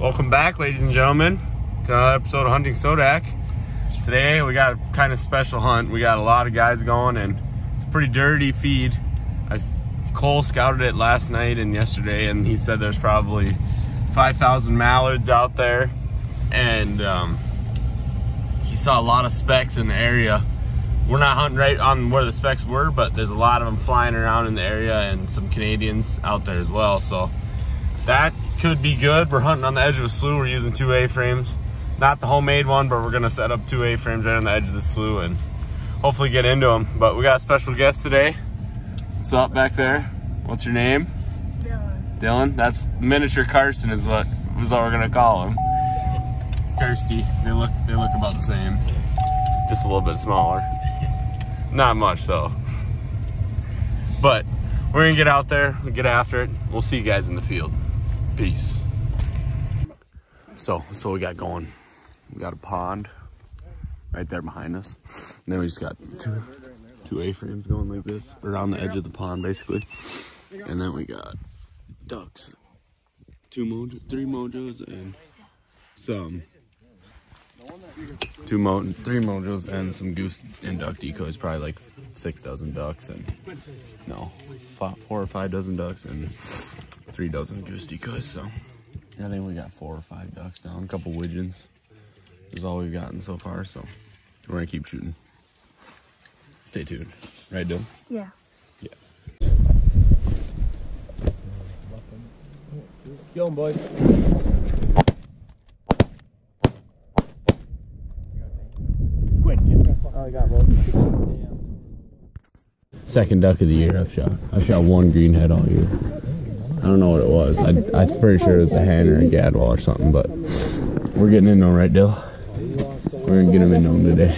Welcome back, ladies and gentlemen, to another episode of Hunting Sodak. Today we got a kind of special hunt. We got a lot of guys going, and it's a pretty dirty feed. I, Cole scouted it last night and yesterday, and he said there's probably 5,000 mallards out there, and um, he saw a lot of specks in the area. We're not hunting right on where the specks were, but there's a lot of them flying around in the area, and some Canadians out there as well. So that could be good. We're hunting on the edge of a slough. We're using two A-frames. Not the homemade one, but we're gonna set up two A-frames right on the edge of the slough and hopefully get into them. But we got a special guest today. What's up back there? What's your name? Dylan. Dylan? That's miniature Carson is what, is what we're gonna call him. Kirsty, they look, they look about the same. Just a little bit smaller. Not much though. But we're gonna get out there, get after it. We'll see you guys in the field. Peace. So, so we got going. We got a pond right there behind us. And then we just got two, two A-frames going like this around the edge of the pond, basically. And then we got ducks, two mojo, three mojos, and some two mo, three mojos, and some goose and duck decoys. Probably like six dozen ducks, and no, four or five dozen ducks, and three dozen goose decoys. So I think we got four or five ducks down, a couple widgeons. Is all we've gotten so far. So we're gonna keep shooting. Stay tuned. Right, Dylan? Yeah. Yeah. Going, boys. Oh, I got both. Second duck of the year I've shot. I shot one greenhead all year. I don't know what it was. I, I'm pretty sure it was a hen or a gadwall or something, but we're getting into them, right, Dill? We're gonna get them into them today.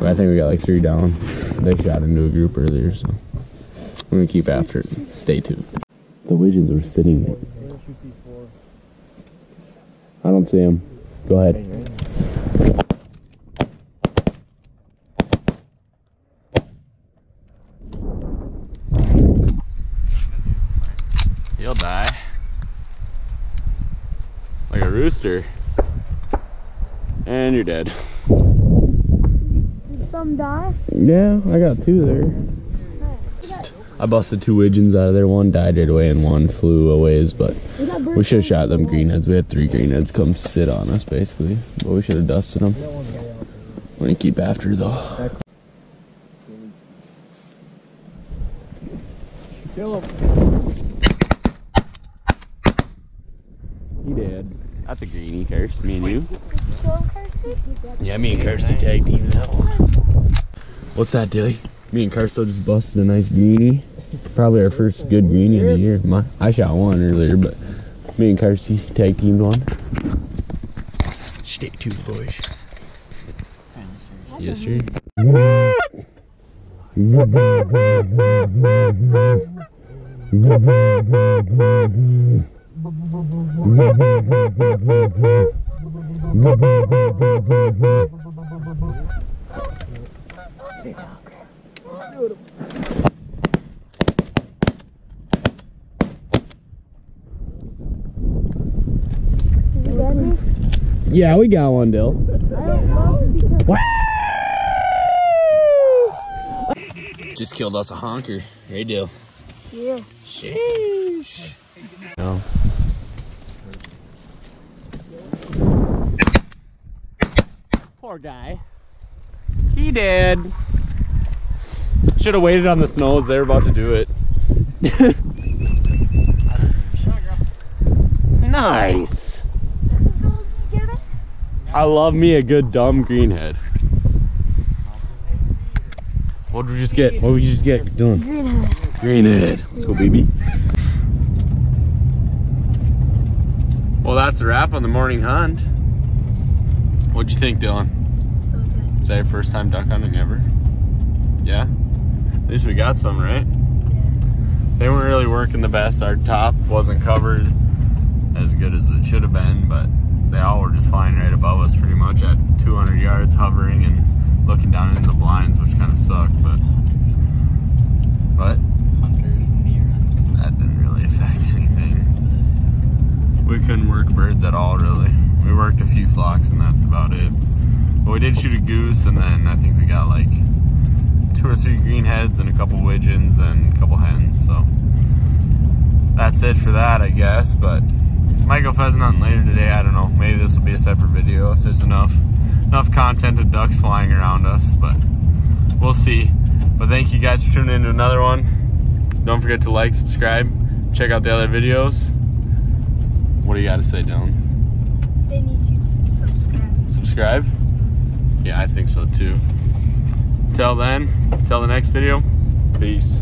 But I think we got like three down. They shot into a group earlier, so we're gonna keep after it. Stay tuned. The widgeons were sitting there. I don't see them. Go ahead. You'll die. Like a rooster. And you're dead. Did some die? Yeah, I got two there. I busted two widgeons out of there. One died right away and one flew a ways, but We got birds. we should have shot them greenheads. We had three greenheads come sit on us basically, but we should have dusted them. We're gonna keep after though. Kill him. He did. That's a greenie, Kirst. Me and you. Yeah, me and Kirsty tag team that one. What's that, Dilly? Me and Carsto just busted a nice greenie. Probably our first good greenie of the year. My, I shot one earlier, but me and Kirsty tag teamed one. Stay tuned, boys. Yes, sir. You got me? Yeah, we got one, Dill. I don't know because Just killed us a honker. Hey, Dill. yeah. Sheesh. No. Poor guy. He did. Should have waited on the snows. They're about to do it. nice. I love me a good dumb greenhead. What did we just get? What did we just get? Dylan. Greenhead. Greenhead. Let's go, baby. Well, that's a wrap on the morning hunt. What'd you think, Dylan? Is that your first time duck hunting ever? Yeah? At least we got some, right? They weren't really working the best. Our top wasn't covered as good as it should have been, but they all were just flying right above us pretty much at 200 yards hovering and looking down into the blinds, which kind of sucked, but but hunters near us. that didn't really affect anything. we couldn't work birds at all really. We worked a few flocks and that's about it. But we did shoot a goose and then I think we got like two or three greenheads and a couple widgeons and a couple hens. So that's it for that, I guess. But might go pheasant hunting later today. I don't know. Maybe this will be a separate video if there's enough enough content of ducks flying around us. But we'll see. But thank you guys for tuning in to another one. Don't forget to like, subscribe, check out the other videos. What do you got to say, Dylan? They need to subscribe. Subscribe? Yeah, I think so too. Till then, till the next video, peace.